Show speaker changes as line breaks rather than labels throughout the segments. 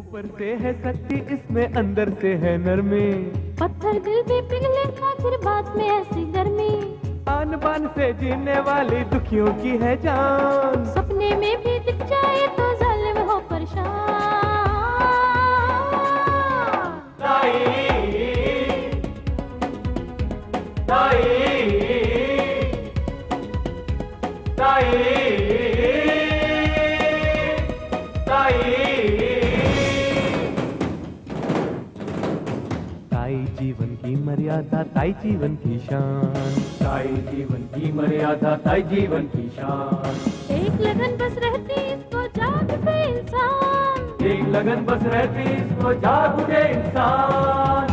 ऊपर से है शक्ति इसमें अंदर से है नरमी।
पत्थर दिल भी पिघले आखिर बात में ऐसी गर्मी।
आन बान से जीने वाली दुखियों की है जान।
सपने में भी दिख जाए तो
मर्यादा ताई जीवन की शान। ताई जीवन की मर्यादा ताई जीवन की शान।
एक लगन बस रहती इसको जाग उठे इंसान।
एक लगन बस रहती इसको जाग उठे इंसान।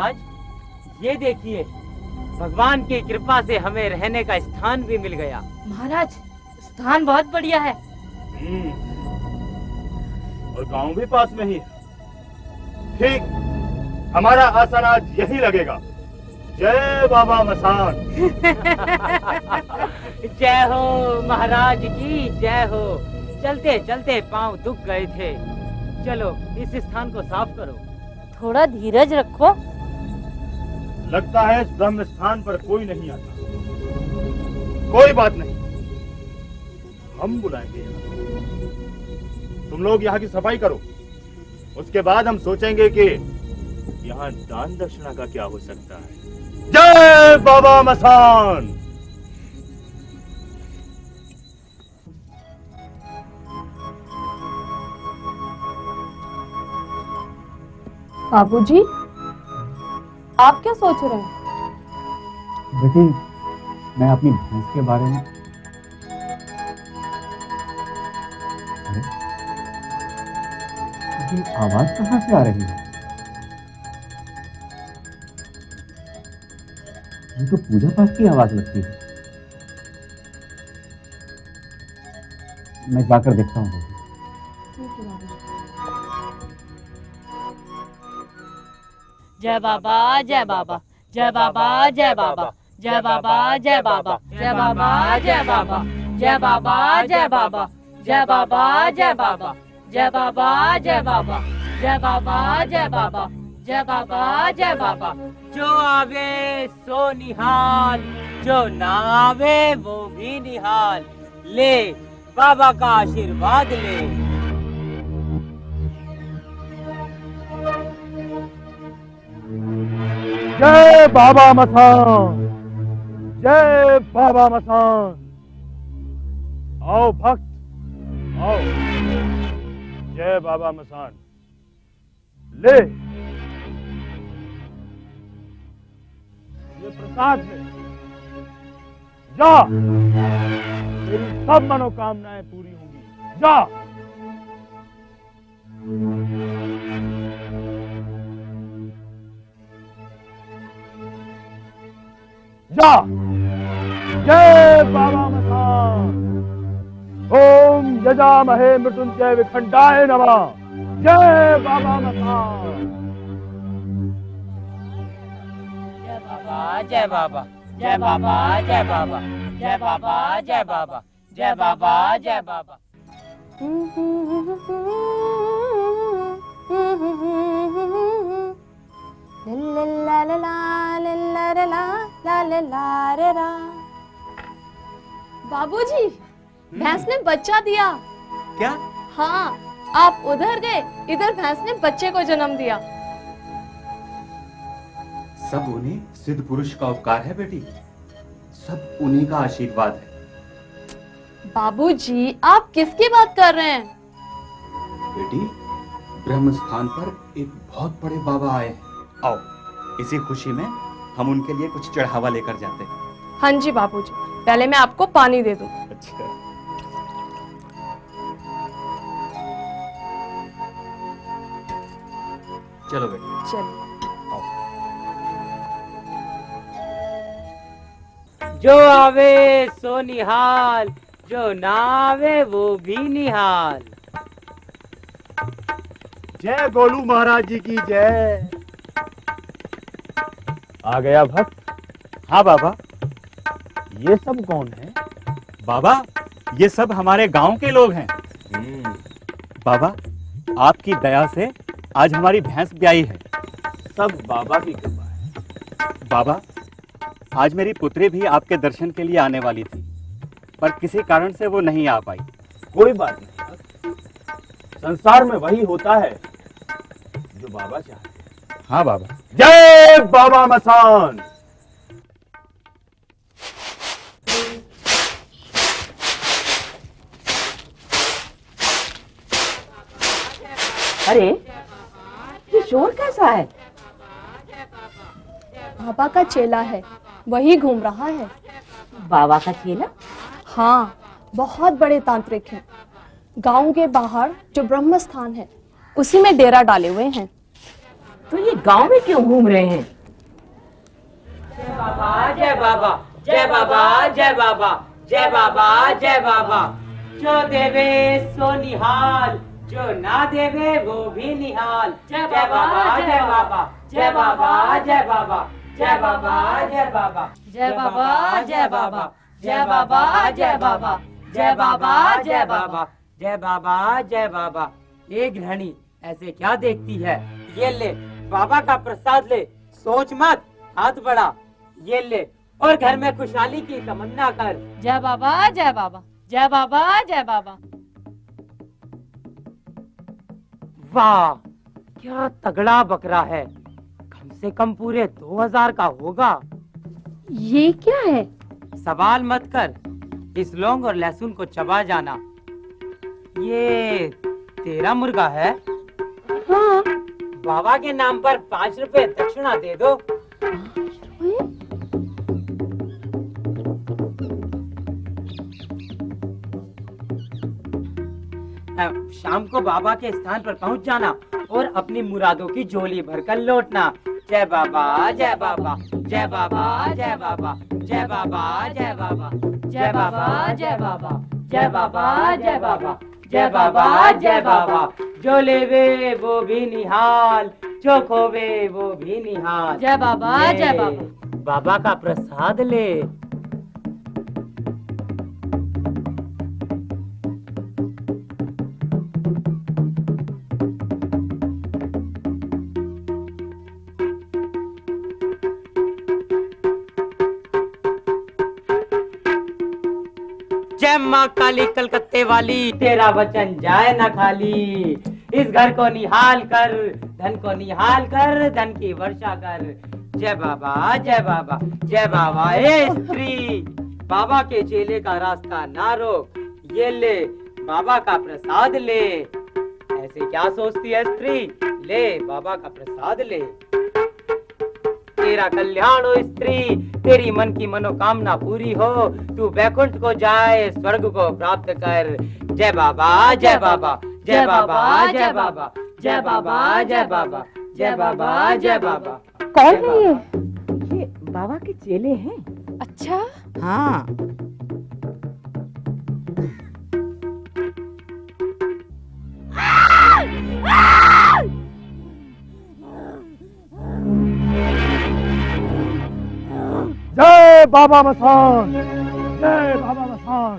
महाराज ये देखिए भगवान की कृपा से हमें रहने का स्थान भी मिल गया।
महाराज स्थान बहुत बढ़िया है।
हम्म। और गाँव भी पास में ही ठीक हमारा आसन आज यही लगेगा। जय बाबा मसान।
जय हो महाराज की जय हो। चलते चलते पाँव दुख गए थे। चलो इस स्थान को साफ़ करो।
थोड़ा धीरज रखो।
लगता है इस ब्रह्म स्थान पर कोई नहीं आता। कोई बात नहीं। हम बुलाएँगे तुम लोग यहाँ की सफ़ाई करो। उसके बाद हम सोचेंगे कि यहाँ दान दक्षिणा का क्या हो सकता है। जय बाबा मसान!
बाबूजी? आप क्या सोच रहे हैं?
बेटी मैं अपनी भैंस के बारे में आवाज़ कहाँ से आ रही है? ये तो पूजा पाठ की आवाज़ लगती है। मैं जाकर देखता हूँ।
जय बाबा जय बाबा जय बाबा जय बाबा जय बाबा जय बाबा जय बाबा जय बाबा जय बाबा जय बाबा जय बाबा जय बाबा जय बाबा जय बाबा जय बाबा जय बाबा जय बाबा जय बाबा
जो आवे सो निहाल जो ना आवे वो भी निहाल ले बाबा का आशीर्वाद ले
जय बाबा मसान। जय बाबा मसान। आओ भक्त, आओ। जय बाबा मसान। ले। ये प्रसाद है। जा। तेरी सब मनोकामनाएँ पूरी होंगी। जा। जा जय बाबा मसान ओम यजामहे मृत्युंजय विखंडाय नमः जय बाबा मसान
जय बाबा जय बाबा जय बाबा जय बाबा जय बाबा जय बाबा जय बाबा जय बाबा
बाबूजी भैंस ने बच्चा दिया
क्या
हाँ आप उधर गए इधर भैंस ने बच्चे को जन्म दिया
सब उन्हीं सिद्ध पुरुष का उपकार है बेटी सब उन्हीं का आशीर्वाद है
बाबूजी आप किसकी बात कर रहे हैं
बेटी ब्रह्म स्थान पर एक बहुत बड़े बाबा आए हैं आओ इसी खुशी में हम उनके लिए कुछ चढ़ावा लेकर जाते हैं।
हाँ जी बाबूजी। पहले मैं आपको पानी दे दूँ।
अच्छा। चलो बेटी।
चलिए
जो आवे सो निहाल जो ना आवे वो भी निहाल।
जय गोलू महाराज जी की जय। आ गया भक्त। हाँ बाबा। ये सब कौन है?
बाबा ये सब हमारे गाँव के लोग हैं। बाबा आपकी दया से आज हमारी भैंस ब्याई है।
सब बाबा की कृपा है।
बाबा आज मेरी पुत्री भी आपके दर्शन के लिए आने वाली थी पर किसी कारण से वो नहीं आ पाई।
कोई बात नहीं संसार में वही होता है जो बाबा चाहते हैं
बाबा।
जय बाबा मसान।
अरे ये शोर कैसा है?
बाबा का चेला है वही घूम रहा है।
बाबा का चेला?
हाँ बहुत बड़े तांत्रिक हैं। गाँव के बाहर जो ब्रह्म स्थान है उसी में डेरा डाले हुए हैं।
तो ये गाँव में क्यों घूम रहे हैं
जय बाबा जय बाबा जय बाबा जय बाबा जय बाबा जय बाबा जो देवे सो निहाल जो ना देवे वो भी निहाल जय बाबा जय बाबा जय बाबा जय बाबा जय बाबा जय बाबा
जय बाबा जय बाबा जय बाबा जय बाबा जय बाबा जय बाबा
जय बाबा जय बाबा ये गृहणी ऐसे क्या देखती है ये ले बाबा का प्रसाद ले। सोच मत हाथ बढ़ा ये ले। और घर में खुशहाली की तमन्ना कर।
जय बाबा जय बाबा जय बाबा जय बाबा।
वाह क्या तगड़ा बकरा है। कम से कम पूरे दो हज़ार का होगा।
ये क्या है?
सवाल मत कर। इस लौंग और लहसुन को चबा जाना। ये तेरा मुर्गा है।
हाँ
बाबा के नाम पर पाँच रुपए दक्षिणा दे दो। शाम को बाबा के स्थान पर पहुँच जाना और अपनी मुरादों की झोली भरकर लौटना। जय बाबा जय बाबा जय बाबा जय बाबा जय बाबा जय बाबा जय बाबा जय बाबा जय बाबा जय बाबा। जय बाबा जय बाबा। जो लेवे वो भी निहाल जो खोवे वो भी निहाल।
जय बाबा जय बाबा।
बाबा का प्रसाद ले। माँ काली कलकत्ते वाली। तेरा वचन जाए ना खाली। इस घर को निहाल कर, धन को निहाल कर, धन की वर्षा कर। जय बाबा जय बाबा जय बाबा ए स्त्री। बाबा के चेले का रास्ता ना रोक, ये ले, बाबा का प्रसाद ले। ऐसे क्या सोचती है स्त्री? ले, बाबा का प्रसाद ले। तेरा कल्याण हो स्त्री। तेरी मन की मनोकामना पूरी हो। तू बैकुंठ को जाए स्वर्ग को प्राप्त कर। जय बाबा जय बाबा जय बाबा जय बाबा जय बाबा जय बाबा जय बाबा जय बाबा।
कौन है ये?
ये बाबा के चेले हैं।
अच्छा।
हाँ।
बाबा मसान जय बाबा मसान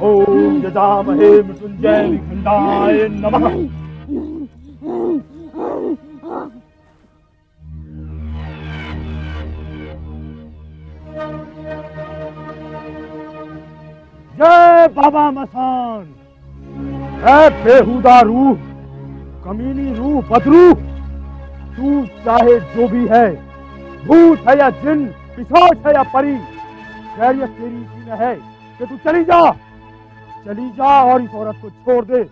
ओम यजामहे मृत्युंजय विखंडाय नमः। जय बाबा मसान। है बेहुदा रूह, कमीनी रूह बदरू। तू चाहे जो भी है, भूत है या जिन, पिशाच है या परी, खैरियत तेरी इसी में है कि तू चली जा। चली जा और इस औरत को छोड़ दे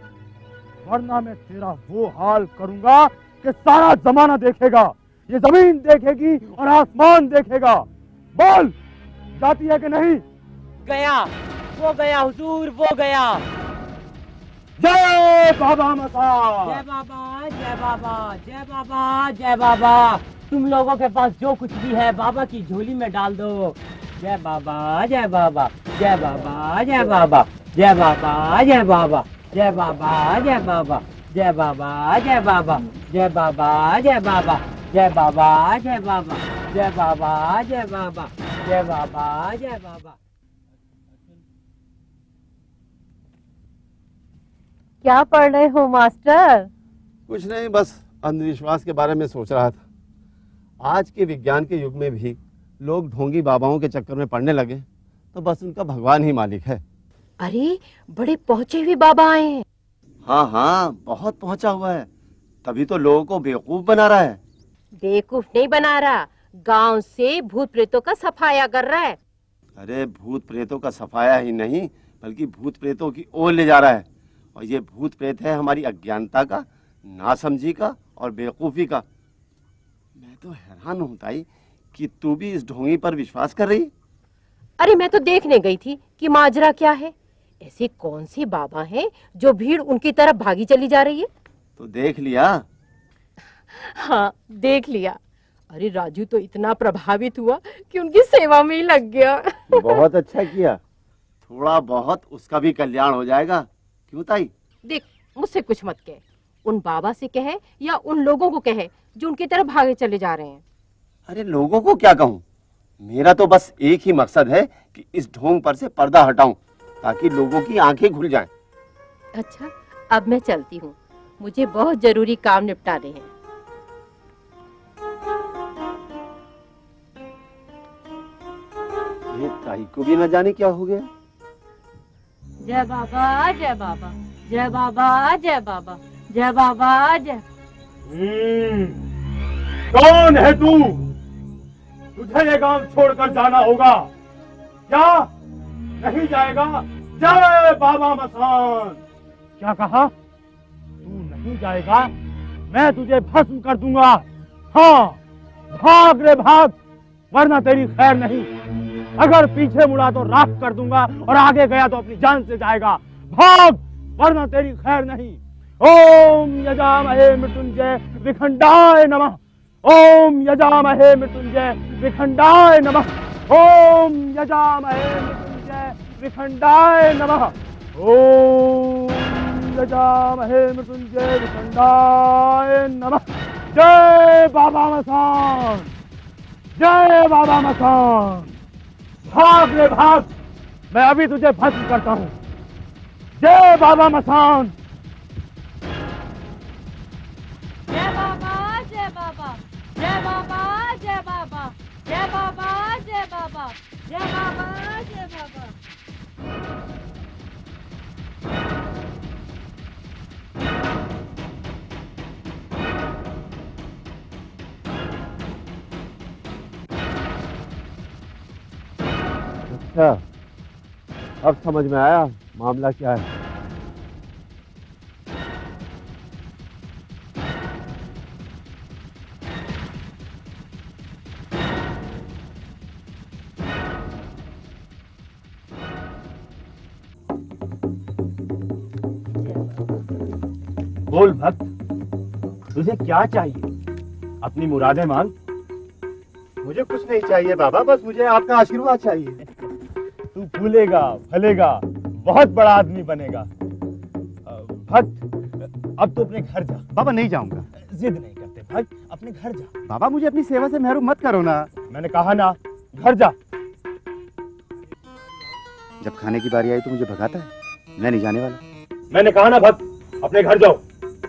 वरना मैं तेरा वो हाल करूँगा कि सारा जमाना देखेगा ये ज़मीन देखेगी और आसमान देखेगा। बोल जाती है कि नहीं?
गया वो गया हुजूर वो गया।
जय बाबा मसा
जय बाबा जय बाबा जय बाबा जय बाबा। तुम लोगों के पास जो कुछ भी है बाबा की झोली में डाल दो। जय बाबा जय बाबा जय बाबा जय बाबा। जय बाबा जय बाबा जय बाबा जय बाबा जय बाबा जय बाबा जय बाबा जय बाबा जय बाबा जय बाबा जय बाबा जय बाबा जय बाबा जय बाबा
क्या पढ़ रहे हो मास्टर
कुछ नहीं बस अंधविश्वास के बारे में सोच रहा था आज के विज्ञान के युग में भी लोग ढोंगी बाबाओं के चक्कर में पढ़ने लगे तो बस उनका भगवान ही मालिक है
अरे बड़े पहुँचे हुए बाबा आए हैं।
हाँ हाँ बहुत पहुँचा हुआ है। तभी तो लोगों को बेवकूफ़ बना रहा है।
बेवकूफ़ नहीं बना रहा। गाँव से भूत प्रेतों का सफाया कर रहा है।
अरे भूत प्रेतों का सफाया ही नहीं बल्कि भूत प्रेतों की ओर ले जा रहा है। और ये भूत प्रेत है हमारी अज्ञानता का नासमझी का और बेवकूफ़ी का। मैं तो हैरान हूँ ताई कि तू भी इस ढोंगी पर विश्वास कर रही?
अरे मैं तो देखने गई थी कि माजरा क्या है। ऐसे कौन से बाबा हैं जो भीड़ उनकी तरफ़ भागी चली जा रही है?
तो देख लिया।
हाँ देख लिया। अरे राजू तो इतना प्रभावित हुआ कि उनकी सेवा में ही लग गया।
बहुत अच्छा किया। थोड़ा बहुत उसका भी कल्याण हो जाएगा। क्यों ताई?
देख मुझसे कुछ मत कह। उन बाबा से कहे या उन लोगों को कहे जो उनकी तरफ़ भागे चले जा रहे हैं।
अरे लोगों को क्या कहूँ? मेरा तो बस एक ही मकसद है कि इस ढोंग पर से पर्दा हटाऊं। ताकि लोगों की आँखें खुल जाएँ।
अच्छा अब मैं चलती हूँ। मुझे बहुत ज़रूरी काम निपटाने हैं।
ये ताई को भी न जाने क्या हो गया?
जय बाबा जय बाबा जय बाबा जय बाबा जय बाबा जय।
हम्म, कौन है तू? तुझे ये गाँव छोड़कर जाना होगा। क्या? नहीं जाएगा। जय बाबा मसान। क्या कहा? तू नहीं जाएगा, मैं तुझे भस्म कर दूँगा। हाँ भाग रे भाग, वरना तेरी खैर नहीं। अगर पीछे मुड़ा तो राख कर दूँगा और आगे गया तो अपनी जान से जाएगा। भाग, वरना तेरी खैर नहीं। ओम यजामहे मृत्युंजय विखंडाय नमः। ओम यजामहे मृत्युंजय विखंडाय नमः। ओम यजामहे मृत्युंजय विखंडाय मृत्युंजय विखंडाय जय बाबा मसान। जय बाबा मसान। भाग रे भाग। मैं अभी तुझे भस्म करता हूँ। जय बाबा मसान।
जय बाबा जय बाबा। जय बाबा जय बाबा। जय बाबा जय बाबा।
अच्छा अब समझ में आया मामला क्या है।
बोल भक्त तुझे क्या चाहिए? अपनी मुरादें मांग।
मुझे कुछ नहीं चाहिए बाबा बस मुझे आपका आशीर्वाद चाहिए।
तू फूलेगा फलेगा बहुत बड़ा आदमी बनेगा। भक्त अब तो अपने घर जा।
बाबा नहीं जाऊँगा।
जिद नहीं करते भक्त अपने घर जा।
बाबा मुझे अपनी सेवा से महरूम मत करो ना।
मैंने कहा ना घर जा।
जब खाने की बारी आई तो मुझे भगाता है। मैं नहीं जाने वाला।
मैंने कहा ना भक्त अपने घर जाओ।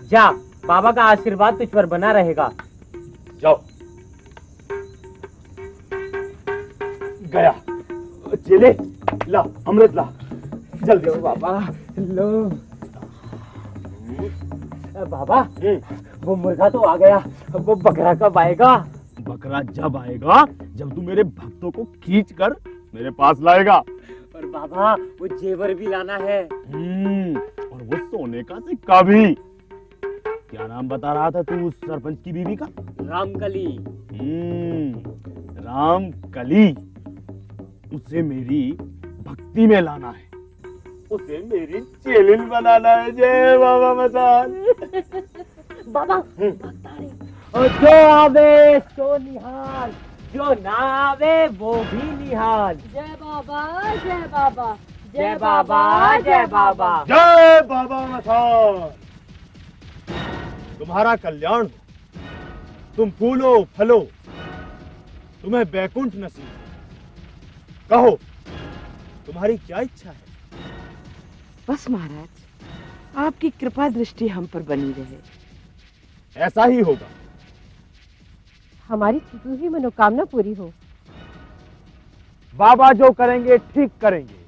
जा बाबा का आशीर्वाद तुझ पर बना रहेगा।
जाओ। गया। चले ला अमृत ला। जल्दी
बाबा लो। बाबा वो मुर्गा तो आ गया। वो बकरा कब आएगा?
बकरा जब आएगा जब तू मेरे भक्तों को खींच कर मेरे पास लाएगा।
और बाबा वो जेवर भी लाना है।
हम्म, और वो सोने का सिक्का भी। क्या नाम बता रहा था तू उस सरपंच की बीवी का?
रामकली।
हम्म, राम उसे मेरी भक्ति में लाना है। उसे मेरी चेलिन बनाना है। जय बाबा मसान
बाबा और जो आवे सो निहाल। जो ना आवे वो भी निहाल।
जय बाबा जय बाबा।
जय बाबा जय बाबा।
जय बाबा मसान तुम्हारा कल्याण। हो तुम फूलो फलो। तुम्हें बैकुंठ नसीब। कहो तुम्हारी क्या इच्छा है?
बस महाराज आपकी कृपा दृष्टि हम पर बनी रहे।
ऐसा ही होगा।
हमारी छुपी हुई मनोकामना पूरी हो।
बाबा जो करेंगे ठीक करेंगे।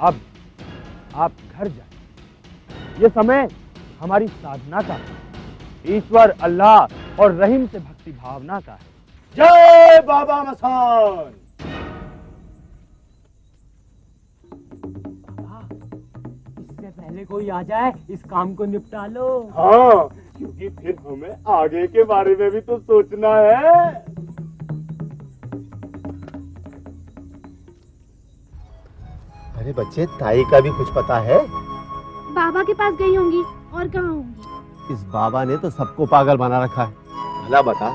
अब आप घर जाए। ये समय हमारी साधना का है। ईश्वर अल्लाह और रहीम से भक्ति भावना का है। जय बाबा मसान।
इससे पहले कोई आ जाए इस काम को निपटा लो।
हाँ क्योंकि फिर हमें आगे के बारे में भी तो सोचना है।
अरे बच्चे ताई का भी कुछ पता है?
बाबा के पास गई होंगी और कहाँ होंगी?
इस बाबा ने तो सबको पागल बना रखा है। भला बता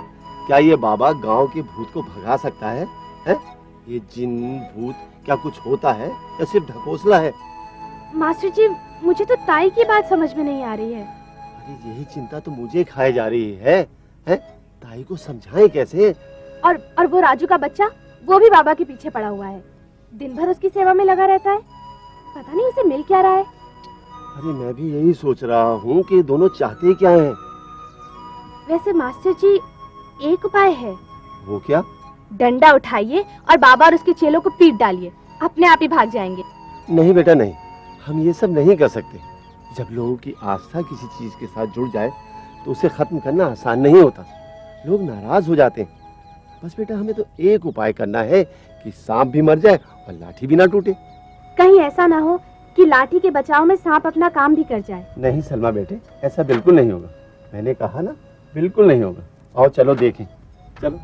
क्या ये बाबा गाँव के भूत को भगा सकता है? हैं? ये जिन भूत क्या कुछ होता है? या सिर्फ़ ढकोसला है?
मास्टर जी मुझे तो ताई की बात समझ में नहीं आ रही है।
अरे यही चिंता तो मुझे खाई जा रही है, हैं? ताई को समझाएँ कैसे?
और और वो राजू का बच्चा वो भी बाबा के पीछे पड़ा हुआ है। दिन भर उसकी सेवा में लगा रहता है? पता नहीं उसे मिल क्या रहा है।
अरे मैं भी यही सोच रहा हूँ कि दोनों चाहते क्या हैं?
वैसे मास्टर जी एक उपाय है।
वो क्या?
डंडा उठाइए और बाबा और उसके चेलों को पीट डालिए। अपने आप ही भाग जाएँगे।
नहीं बेटा नहीं। हम ये सब नहीं कर सकते। जब लोगों की आस्था किसी चीज़ के साथ जुड़ जाए तो उसे खत्म करना आसान नहीं होता। लोग नाराज़ हो जाते हैं। बस बेटा हमें तो एक उपाय करना है कि सांप भी मर जाए और लाठी भी ना टूटे।
कहीं ऐसा ना हो कि लाठी के बचाव में सांप अपना काम भी कर जाए।
नहीं सलमा बेटे ऐसा बिल्कुल नहीं होगा। मैंने कहा ना बिल्कुल नहीं होगा। और चलो देखें। चलो।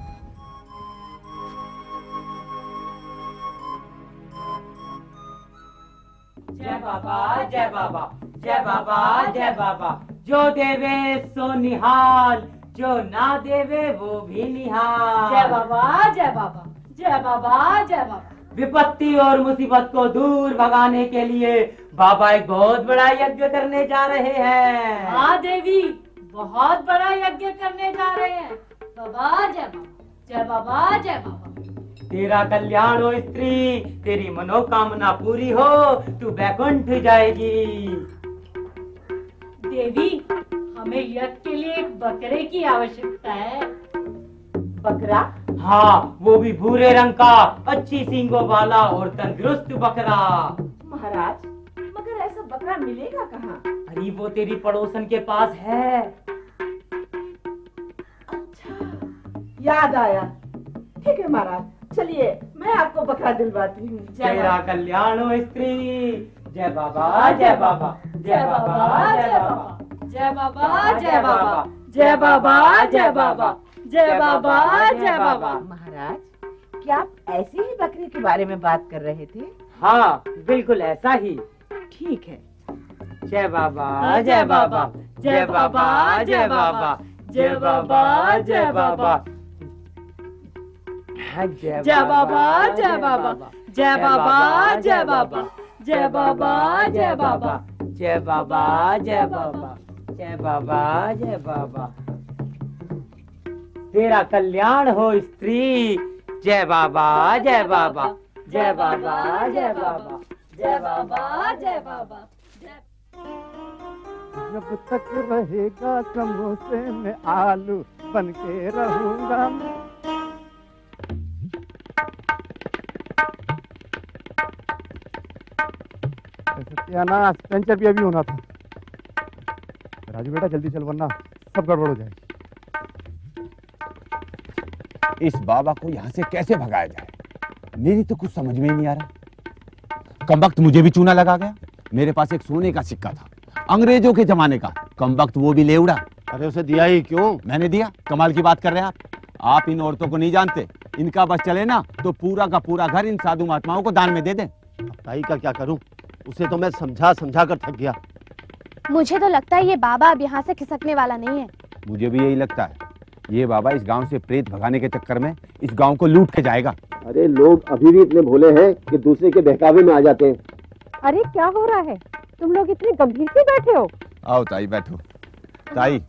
जय बाबा जय बाबा जय बाबा जय बाबा। जो देवे सो निहाल जो ना देवे वो भी निहाल।
जय बाबा जय बाबा जय बाबा जय बाबा।
विपत्ति और मुसीबत को दूर भगाने के लिए बाबा एक बहुत बड़ा यज्ञ करने जा रहे हैं।
हाँ देवी बहुत बड़ा यज्ञ करने जा रहे हैं। बाबा जय बाबा जय बाबा जय बाबा।
तेरा कल्याण हो स्त्री तेरी मनोकामना पूरी हो तू बैकुंठ जाएगी।
देवी हमें यज्ञ के लिए एक बकरे की आवश्यकता है।
बकरा? हाँ वो भी भूरे रंग का अच्छी सींगों वाला और तंदुरुस्त बकरा।
महाराज मगर ऐसा बकरा मिलेगा कहाँ?
अरे वो तेरी पड़ोसन के पास है।
अच्छा याद आया। ठीक है महाराज चलिए मैं आपको बकरा दिलवाती हूँ।
तेरा कल्याण हो स्त्री। जय बाबा जय बाबा
जय बाबा जय बाबा जय बाबा जय बाबा जय बाबा जय बाबा। जय बाबा जय बाबा
महाराज क्या आप ऐसे ही बकरी के बारे में बात कर रहे थे?
हाँ बिल्कुल ऐसा ही।
ठीक है।
जय बाबा जय बाबा जय बाबा जय बाबा जय बाबा जय बाबा
जय बाबा जय बाबा जय बाबा जय बाबा जय बाबा जय बाबा
जय बाबा जय बाबा जय बाबा जय बाबा तेरा कल्याण हो स्त्री। जय बाबा जय बाबा जय बाबा जय बाबा
जय बाबा जय बाबा
जब तक रहेगा समोसे में आलू बन के रहूँगा मैं सत्यानाश पंचर भी अभी होना था। राजू बेटा जल्दी चल वरना सब गड़बड़ हो जाए
इस बाबा को यहाँ से कैसे भगाया जाए? मेरी तो कुछ समझ में ही नहीं आ रहा। कम वक्त मुझे भी चूना लगा गया। मेरे पास एक सोने का सिक्का था अंग्रेज़ों के जमाने का। कम वक्त वो भी ले उड़ा।
अरे उसे दिया ही क्यों?
मैंने दिया। कमाल की बात कर रहे हैं आप। आप इन औरतों को नहीं जानते। इनका बस चले ना तो पूरा का पूरा घर इन साधु महात्माओं को दान में दे दें।
ताई का क्या करूँ? उसे तो मैं समझा समझा कर थक गया।
मुझे तो लगता है ये बाबा अब यहाँ से खिसकने वाला नहीं है।
मुझे भी यही लगता है। ये बाबा इस गाँव से प्रेत भगाने के चक्कर में इस गाँव को लूट के जाएगा।
अरे लोग अभी भी इतने भोले हैं कि दूसरे के बहकावे में आ जाते हैं।
अरे क्या हो रहा है? तुम लोग इतने गंभीर क्यों बैठे हो?
आओ ताई बैठो। ताई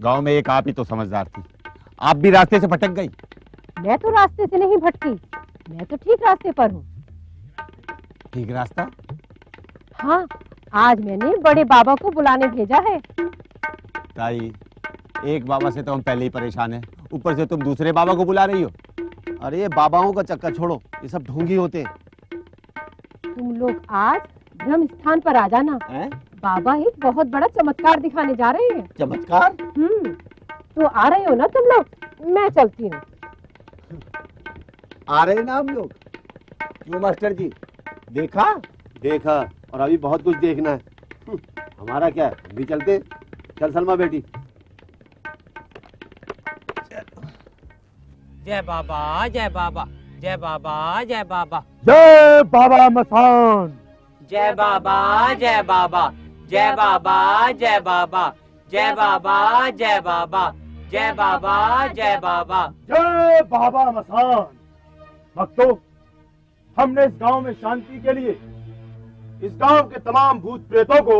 गाँव में एक आप ही तो समझदार थी। आप भी रास्ते से भटक गई।
मैं तो रास्ते से नहीं भटकी। मैं तो ठीक रास्ते पर हूँ।
ठीक रास्ता?
हाँ आज मैंने बड़े बाबा को बुलाने भेजा है।
ताई एक बाबा से तो हम पहले ही परेशान हैं। ऊपर से तुम दूसरे बाबा को बुला रही हो।
अरे ये बाबाओं का चक्कर छोड़ो। ये सब ढोंगी होते हैं।
तुम लोग आज ब्रह्म स्थान पर आ जाना।
हैं?
बाबा एक बहुत बड़ा चमत्कार दिखाने जा रहे हैं।
चमत्कार?
हम्म तो आ रहे हो ना तुम लोग? मैं चलती हूँ।
आ रहे हैं ना हम लोग? क्यों मास्टर जी? देखा? देखा। और अभी बहुत कुछ देखना है। हम्म, हमारा क्या है? हम भी चलते चल सलमा बेटी।
जय बाबा जय बाबा जय बाबा जय बाबा
जय बाबा मसान
जय बाबा जय बाबा जय बाबा जय बाबा जय बाबा जय बाबा जय बाबा जय बाबा
जय बाबा मसान भक्तों हमने इस गाँव में शांति के लिए इस गाँव के तमाम भूत प्रेतों को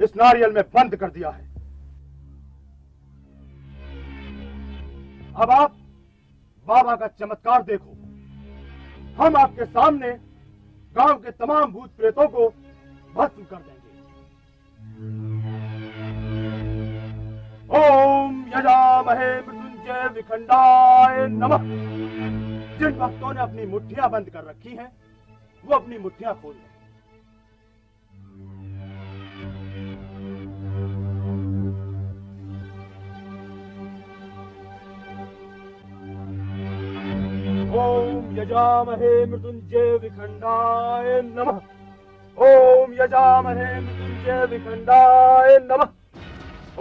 इस नारियल में बंद कर दिया है अब आप बाबा का चमत्कार देखो। हम आपके सामने गाँव के तमाम भूत प्रेतों को भस्म कर देंगे। ओम यजामहे मृत्युंजय विखंडाय नमः। जिन भक्तों ने अपनी मुठ्ठियाँ बंद कर रखी हैं, वो अपनी मुठ्ठियाँ खोल दें ॐ यजामहे मृत्युञ्जय विखण्डाय नमः। ॐ यजामहे मृत्युंजय विखण्डाय नमः।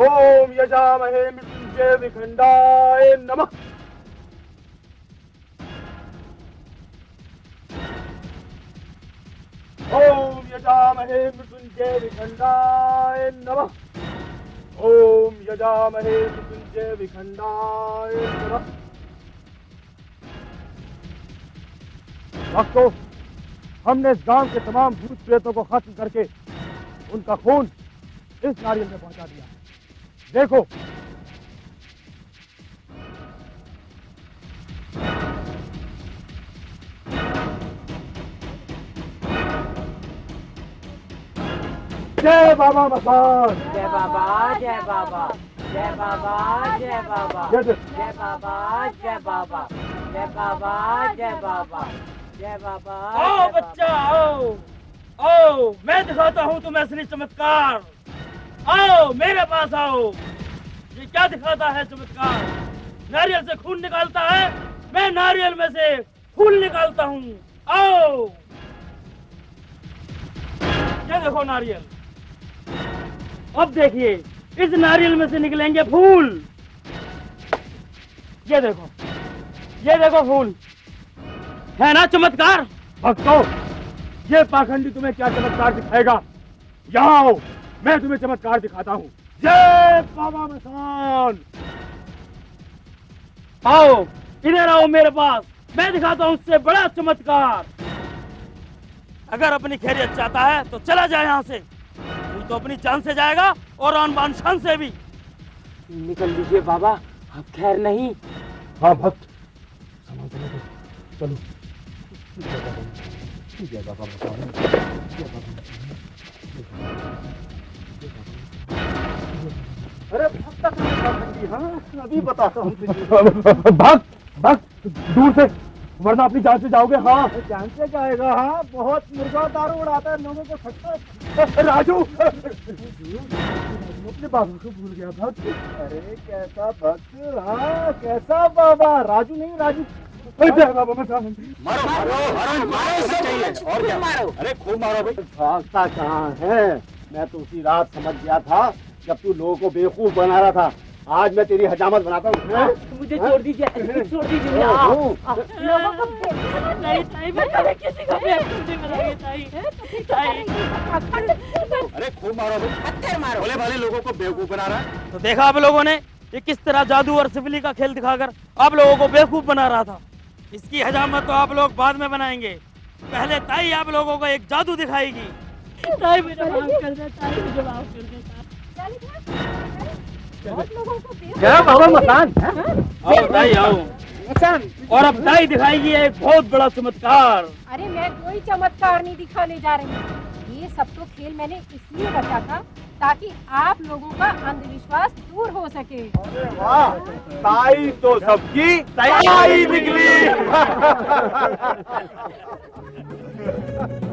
ॐ यजामहे मृत्युञ्जय विखण्डाय नमः। ॐ यजामहे मृत्युञ्जय विखण्डाय नमः। ॐ यजामहे मृत्युञ्जय विखण्डाय नमः। भक्तों हमने इस गाँव के तमाम भूत प्रेतों को खत्म करके उनका खून इस नारियल में पहुँचा दिया। देखो। जय बाबा मसान
जय बाबा जय बाबा जय बाबा जय बाबा
जय
बाबा जय बाबा जय बाबा जय बाबा। जय बाबा
आओ बच्चा आओ आओ मैं दिखाता हूँ तुम्हें असली चमत्कार। आओ मेरे पास आओ। ये क्या दिखाता है चमत्कार? नारियल से खून निकालता है मैं नारियल में से फूल निकालता हूँ। आओ। ये देखो नारियल। अब देखिए इस नारियल में से निकलेंगे फूल। ये देखो ये देखो फूल। है ना, चमत्कार?
भक्तों, ये पाखंडी तुम्हें क्या चमत्कार दिखाएगा? यहाँ आओ, मैं तुम्हें चमत्कार दिखाता हूँ। जय बाबा मसान!
आओ, इधर आओ मेरे पास, मैं दिखाता हूँ उससे बड़ा चमत्कार। अगर अपनी खैरियत चाहता है तो चला जाए यहाँ से। नहीं तो अपनी जान से जाएगा, और आन बान शान से भी।
निकल लीजिए बाबा अब खैर नहीं।
हाँ भक्त। संभल चलो। अरे हाँ? अभी बताता हूँ भक्त भक्त दूर से वरना अपनी जान से जाओगे हाँ। जान से जाएगा हाँ। बहुत मुर्गा दारू उड़ाता है लोगों को सकता राजू! अपने बाबा को भूल गया भक्त। अरे कैसा भक्त हाँ कैसा बाबा। राजू नहीं राजू। अरे जय बाबा मैं सामने
मारो मारो मारो मारो और क्या? अरे खूब मारो भाई। भागता कहाँ है? मैं तो उसी रात समझ गया था जब तू लोगों को बेवकूफ़ बना रहा था। आज मैं तेरी हजामत बनाता हूँ।
मुझे छोड़ दीजिए छोड़ दीजिए
अरे खूब मारो पत्थर मारो। भोले भाले लोगों को बेवकूफ़ बना रहा है।
तो देखा आप लोगों ने ये किस तरह जादू और सिफली का खेल दिखाकर आप लोगों को बेवकूफ़ बना रहा था। इसकी हजामत तो आप लोग बाद में बनाएँगे। पहले ताई आप लोगों को एक जादू दिखाएगी।
ताई मुझे माफ़ कर दे ताई मुझे माफ़ कर दे
मसान आओ ताई आओ। और अब ताई दिखाएगी एक बहुत बड़ा चमत्कार।
अरे मैं कोई चमत्कार नहीं दिखाने जा रही। हूँ ये सब तो खेल मैंने इसलिए रचा था ताकि आप लोगों का अंधविश्वास दूर हो सके।
ताई तो सबकी ताई निकली